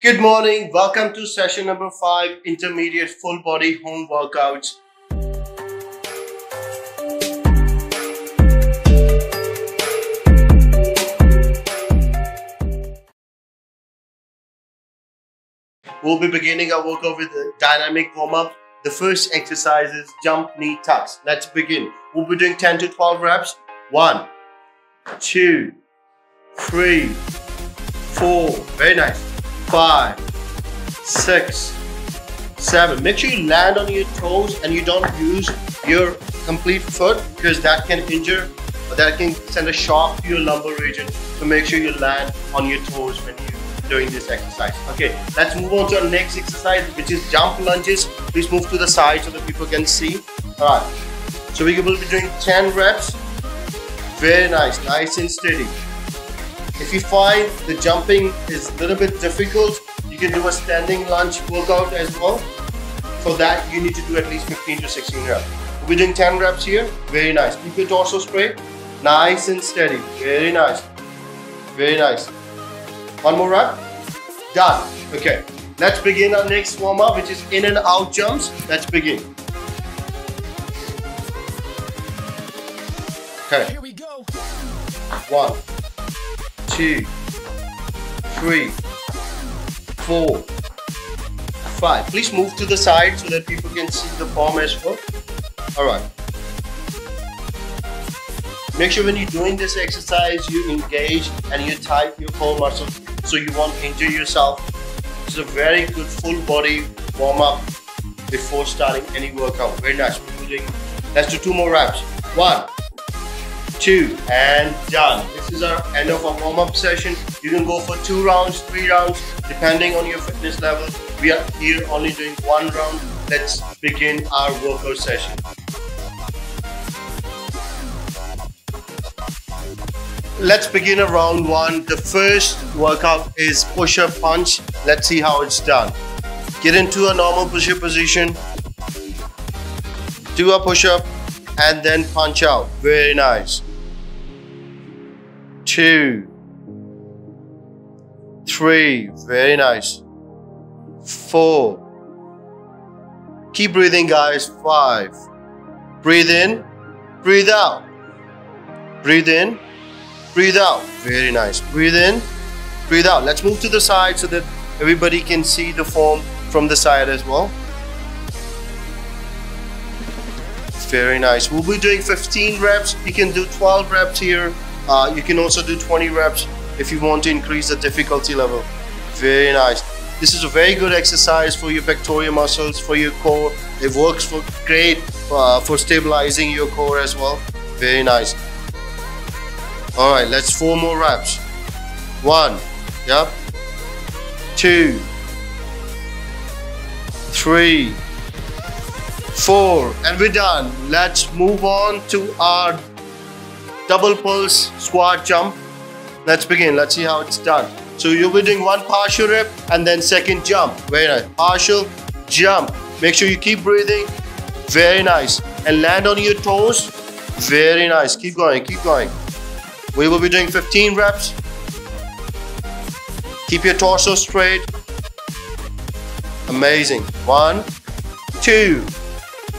Good morning. Welcome to session number five, intermediate full body home workouts. We'll be beginning our workout with a dynamic warm up. The first exercise is jump knee tucks. Let's begin. We'll be doing 10 to 12 reps. One, two, three, four. Very nice. Five, six, seven. Make sure you land on your toes and you don't use your complete foot because that can injure or that can send a shock to your lumbar region. So make sure you land on your toes when you're doing this exercise. Okay, let's move on to our next exercise, which is jump lunges. Please move to the side so that people can see. All right, so we will be doing 10 reps. Very nice, nice and steady. If you find the jumping is a little bit difficult, you can do a standing lunge workout as well. For that, you need to do at least 15 to 16 reps. We're doing 10 reps here. Very nice. Keep your torso straight. Nice and steady. Very nice. Very nice. One more rep. Done. Okay. Let's begin our next warm up, which is in and out jumps. Let's begin. Okay. Here we go. One, two, three, four, five. Please move to the side so that people can see the form as well. All right. Make sure when you're doing this exercise, you engage and you tight your core muscles so you won't injure yourself. It's a very good full body warm up before starting any workout. Very nice. Let's do two more reps. One, two, and done. This is our end of our warm up session. You can go for two rounds, three rounds, depending on your fitness level. We are here only doing one round. Let's begin our workout session. Let's begin a round one. The first workout is push-up punch. Let's see how it's done. Get into a normal push-up position. Do a push-up and then punch out. Very nice. Two. Three. Very nice. Four. Keep breathing, guys. Five. Breathe in. Breathe out. Breathe in Breathe out. Very nice. Breathe in. Breathe out. Let's move to the side so that everybody can see the form from the side as well. Very nice. We'll be doing 15 reps. You can do 12 reps here. Uh, you can also do 20 reps if you want to increase the difficulty level. Very nice. This is a very good exercise for your pectoral muscles, for your core. It works for great uh, for stabilizing your core as well. Very nice. All right, let's four more reps. One, yep. Two, three, four, and we're done. Let's move on to our double pulse squat jump. Let's begin. Let's see how it's done. So you'll be doing one partial rep and then second jump. Very nice. Partial jump. Make sure you keep breathing. Very nice. And land on your toes. Very nice. Keep going. Keep going. We will be doing 15 reps. Keep your torso straight. Amazing. One, two.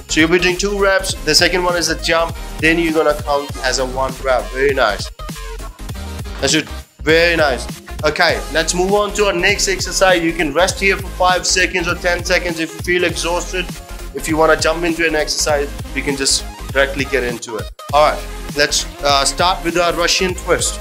So you'll be doing two reps. The second one is a jump. Then you're gonna count as a one rep. Very nice. That's it. Very nice. Okay, let's move on to our next exercise. You can rest here for 5 seconds or 10 seconds if you feel exhausted. If you want to jump into an exercise, you can just directly get into it. All right. Let's uh, start with our Russian twist.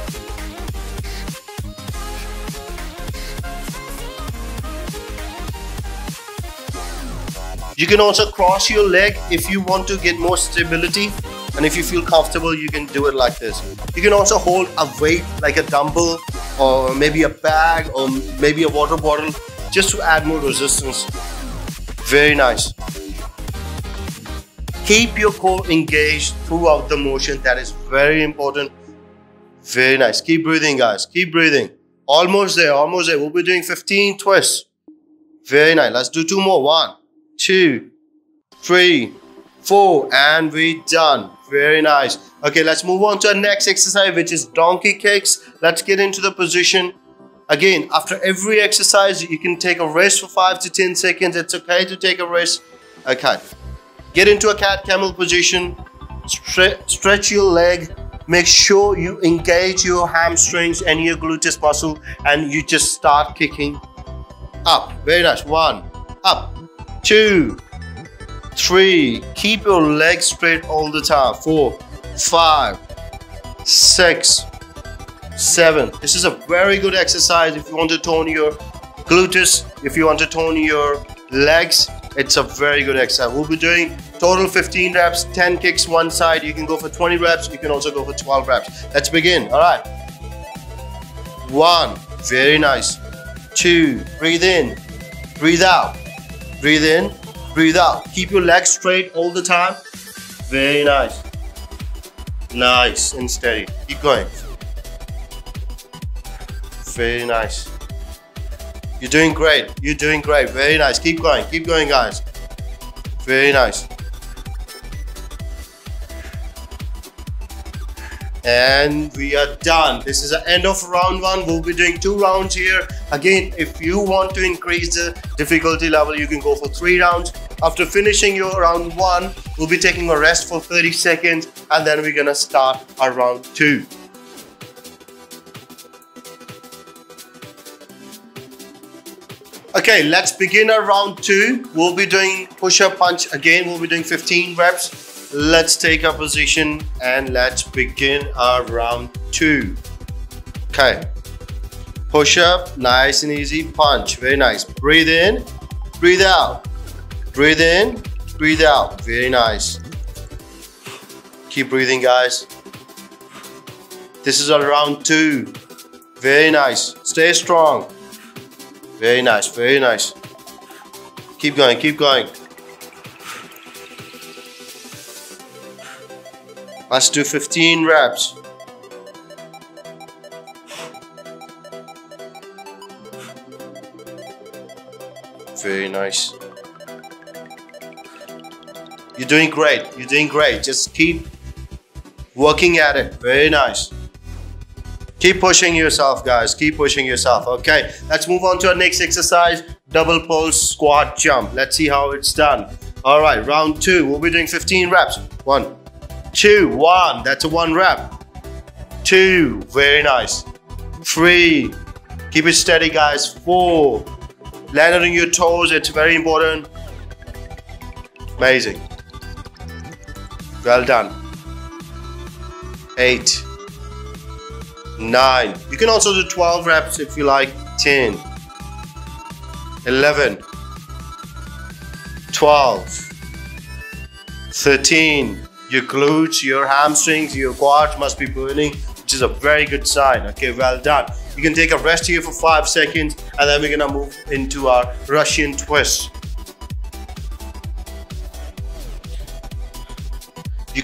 You can also cross your leg if you want to get more stability and if you feel comfortable you can do it like this. You can also hold a weight like a dumbbell or maybe a bag or maybe a water bottle just to add more resistance. Very nice. Keep your core engaged throughout the motion. That is very important. Very nice. Keep breathing, guys. Keep breathing. Almost there, almost there. We'll be doing 15 twists. Very nice. Let's do two more. One, two, three, four, and we're done. Very nice. Okay, let's move on to our next exercise, which is donkey kicks. Let's get into the position. Again, after every exercise, you can take a rest for 5 to 10 seconds. It's okay to take a rest. Okay. Get into a cat camel position. Stre stretch your leg. Make sure you engage your hamstrings and your gluteus muscle and you just start kicking up. Very nice. One, up, two, three. Keep your legs straight all the time. Four, five, six, seven. This is a very good exercise if you want to tone your gluteus, if you want to tone your legs. It's a very good exercise. We'll be doing total 15 reps, 10 kicks one side. You can go for 20 reps. You can also go for 12 reps. Let's begin. All right. One. Very nice. Two. Breathe in. Breathe out. Breathe in. Breathe out. Keep your legs straight all the time. Very nice. Nice and steady. Keep going. Very nice. You're doing great. You're doing great. Very nice. Keep going. Keep going, guys. Very nice. And we are done. This is the end of round one. We'll be doing two rounds here. Again, if you want to increase the difficulty level, you can go for three rounds. After finishing your round one, we'll be taking a rest for 30 seconds and then we're gonna start our round two. Okay, let's begin our round two. We'll be doing push-up punch again. We'll be doing 15 reps. Let's take our position and let's begin our round two. Okay, push-up, nice and easy. Punch, very nice. Breathe in, breathe out. Breathe in, breathe out. Very nice. Keep breathing, guys. This is round two. Very nice. Stay strong. Very nice, very nice. Keep going, keep going. Let's do 15 reps. Very nice. You're doing great. You're doing great. Just keep working at it. Very nice. Keep pushing yourself, guys. Keep pushing yourself. Okay, let's move on to our next exercise, double pulse squat jump. Let's see how it's done. All right, round two. We'll be doing 15 reps. One, two, one. That's a one rep. Two, very nice. Three, keep it steady, guys. Four, land on your toes. It's very important. Amazing. Well done. Eight, 9. You can also do 12 reps if you like. 10, 11, 12, 13. Your glutes, your hamstrings, your quads must be burning, which is a very good sign. Okay, well done. You can take a rest here for 5 seconds and then we're gonna move into our Russian twist.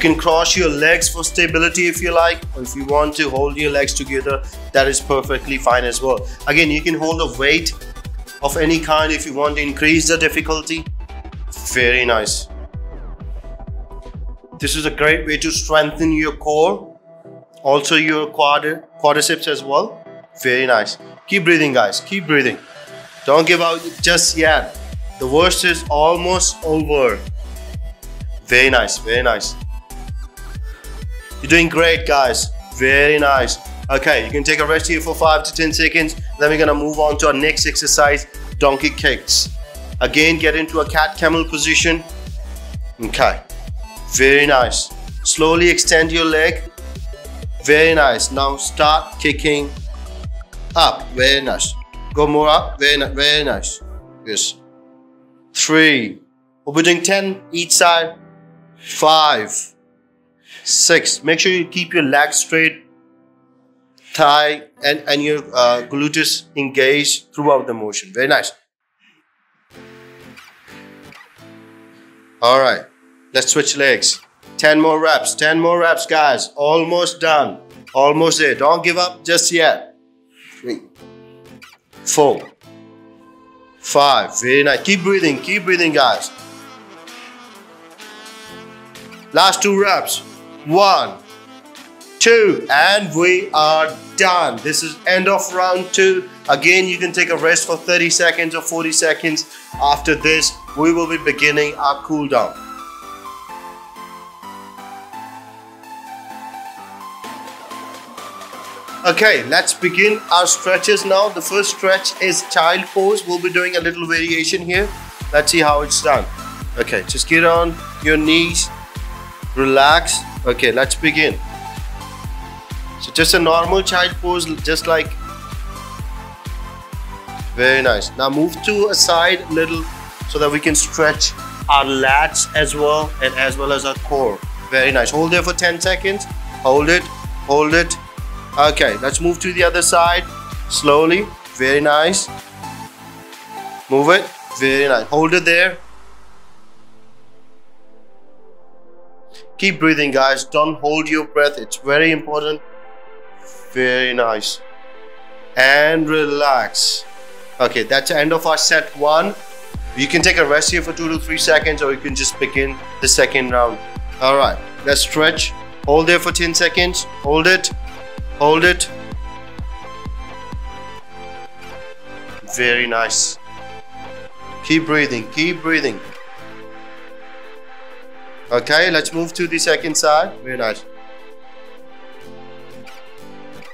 Can cross your legs for stability if you like, or if you want to hold your legs together, that is perfectly fine as well. Again, you can hold a weight of any kind if you want to increase the difficulty. Very nice. This is a great way to strengthen your core, also your quad quadriceps as well. Very nice. Keep breathing, guys. Keep breathing. Don't give out just yet. The worst is almost over. Very nice, very nice. You're doing great, guys. Very nice. Okay, you can take a rest here for 5 to 10 seconds. Then we're gonna move on to our next exercise, donkey kicks. Again, get into a cat camel position. Okay, very nice. Slowly extend your leg. Very nice. Now start kicking up. Very nice. Go more up. Very, nice. very nice. Yes. Three. We'll be doing 10 each side. Five Six, make sure you keep your legs straight, thigh and, and your uh, gluteus engaged throughout the motion. Very nice. All right, let's switch legs. 10 more reps, 10 more reps, guys. Almost done. Almost there. Don't give up just yet. Three, four, five. Very nice. Keep breathing, keep breathing, guys. Last two reps. One, two, and we are done. This is end of round two. Again, you can take a rest for 30 seconds or 40 seconds. After this, we will be beginning our cool down. Okay, let's begin our stretches now. The first stretch is child pose. We'll be doing a little variation here. Let's see how it's done. Okay, just get on your knees, relax. Okay, let's begin. So just a normal child pose, just like, very nice. Now move to a side a little so that we can stretch our lats as well and as well as our core. Very nice. Hold there for 10 seconds. Hold it, hold it, Okay, let's move to the other side slowly. Very nice. Move it. Very nice. Hold it there. Keep breathing, guys. Don't hold your breath. It's very important. Very nice. And relax. Okay, that's the end of our set one. You can take a rest here for two to three seconds or you can just begin the second round. All right, let's stretch. Hold there for 10 seconds. Hold it. Hold it. Very nice. Keep breathing, keep breathing. Okay, let's move to the second side. Very nice.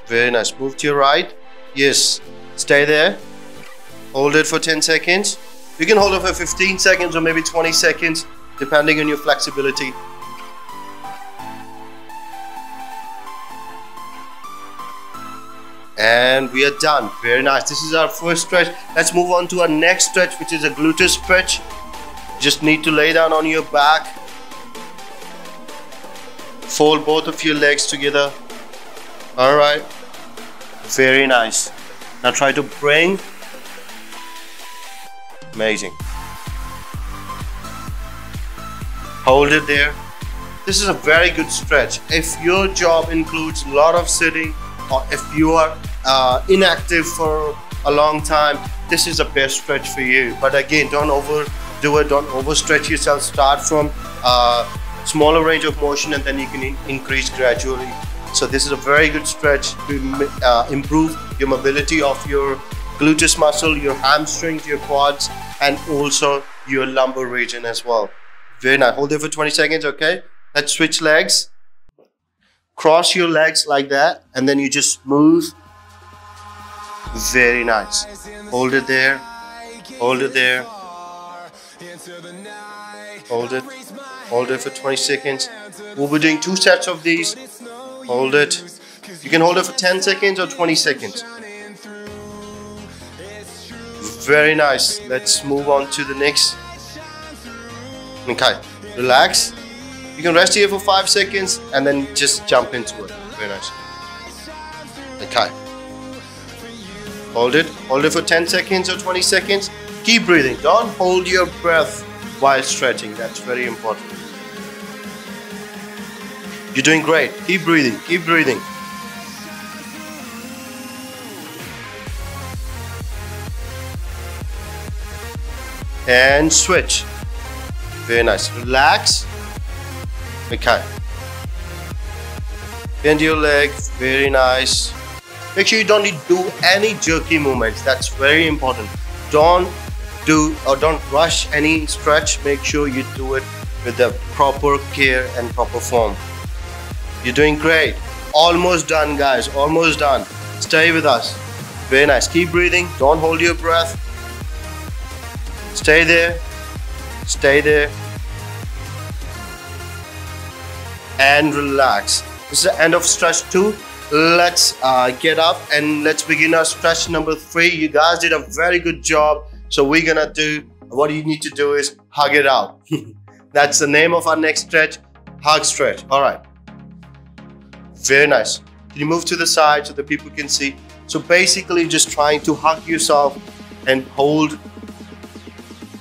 Very nice. Move to your right. Yes. Stay there. Hold it for 10 seconds. You can hold it for 15 seconds or maybe 20 seconds, depending on your flexibility. and we are done very nice this is our first stretch let's move on to our next stretch which is a gluteus stretch just need to lay down on your back fold both of your legs together. All right. Very nice. Now try to bring. Amazing. Hold it there. This is a very good stretch. If your job includes a lot of sitting or if you are uh, inactive for a long time, this is a best stretch for you. But again, don't overdo it, don't overstretch yourself. Start from uh, smaller range of motion and then you can in increase gradually. So this is a very good stretch to uh, improve your mobility of your gluteus muscle, your hamstrings, your quads, and also your lumbar region as well. Very nice. Hold it for 20 seconds, okay? Let's switch legs. Cross your legs like that, and then you just move very nice. Hold it there. Hold it there. Hold it. Hold it for 20 seconds. We'll be doing two sets of these. Hold it. You can hold it for 10 seconds or 20 seconds. Very nice. Let's move on to the next. Okay. Relax. You can rest here for 5 seconds and then just jump into it. Very nice. Okay. Hold it. Hold it for 10 seconds or 20 seconds. Keep breathing. Don't hold your breath while stretching. That's very important. You're doing great. Keep breathing. Keep breathing. And switch. Very nice. Relax. Okay. Bend your leg. Very nice. Make sure you don't do any jerky movements. That's very important. Don't do or don't rush any stretch. Make sure you do it with the proper care and proper form. You're doing great. Almost done, guys. Almost done. Stay with us. Very nice. Keep breathing. Don't hold your breath. Stay there. Stay there. And relax. This is the end of stretch two let's uh, get up and let's begin our stretch number three. You guys did a very good job. So we're gonna do, what you need to do is hug it out. That's the name of our next stretch, hug stretch. All right. Very nice. Can you move to the side so that people can see? So basically just trying to hug yourself and hold,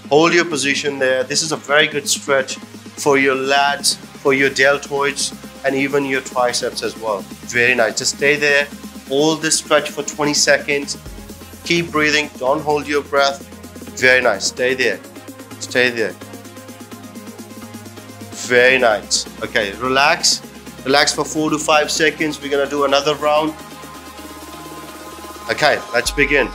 hold your position there. This is a very good stretch for your lats, for your deltoids, and even your triceps as well. Very nice. Just stay there. Hold this stretch for 20 seconds. Keep breathing. Don't hold your breath. Very nice. Stay there. Stay there. Very nice. Okay, relax. Relax for four to five seconds. We're gonna do another round. Okay, let's begin.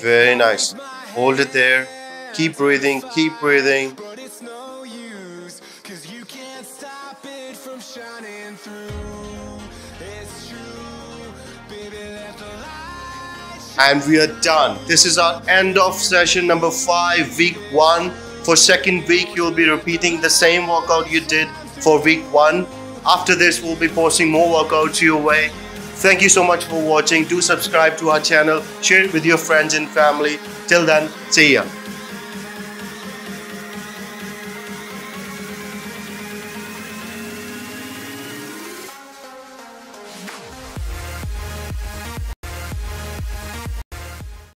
Very nice. Hold it there. Keep breathing, keep breathing. And we are done. This is our end of session number five, week one. For second week, you'll be repeating the same workout you did for week one. After this, we'll be posting more workouts your way. Thank you so much for watching. Do subscribe to our channel. Share it with your friends and family. Till then, see ya.